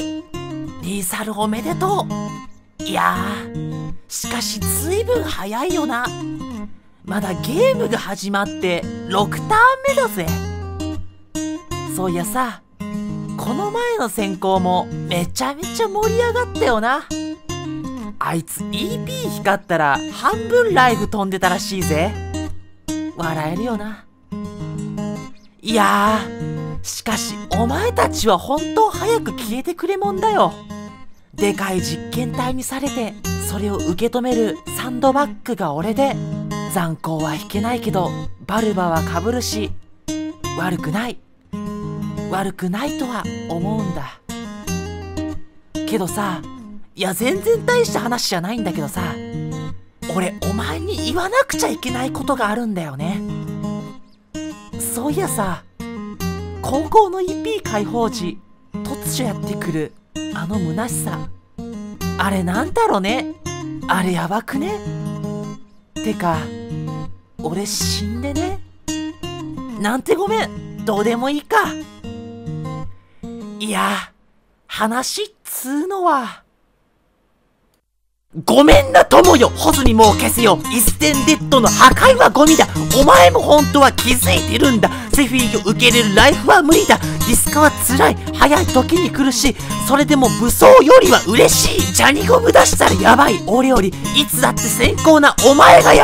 いリーサルおめでとう。いやーしかし随分早いよな。まだゲームが始まって6ターン目だぜ。そういやさこの前の選考もめちゃめちゃ盛り上がったよな。あいつ EP 光ったら半分ライフ飛んでたらしいぜ。笑えるよな。いやーかしお前たちは本当早く消えてくれもんだよ。でかい実験体にされてそれを受け止めるサンドバッグが俺で。残光は引けないけどバルバはかぶるし悪くない。悪くないとは思うんだ。けどさいや全然大した話じゃないんだけどさ俺お前に言わなくちゃいけないことがあるんだよね。そういやさ高校の EP 解放時突如やってくるあの虚しさ。あれなんだろうね。あれやばくね。てか俺死んでね。なんてごめん。どうでもいいか。いや話っつうのはごめんな友よ。ホズにもう消せよ。一戦デッドの破壊はゴミだ。お前も本当は気づいてるんだ。セフィーを受け入れるライフは無理だ。ディスカは辛い。早い時に来るしそれでも武装よりは嬉しい。ジャニゴム出したらやばい。俺よりいつだって先行なお前がや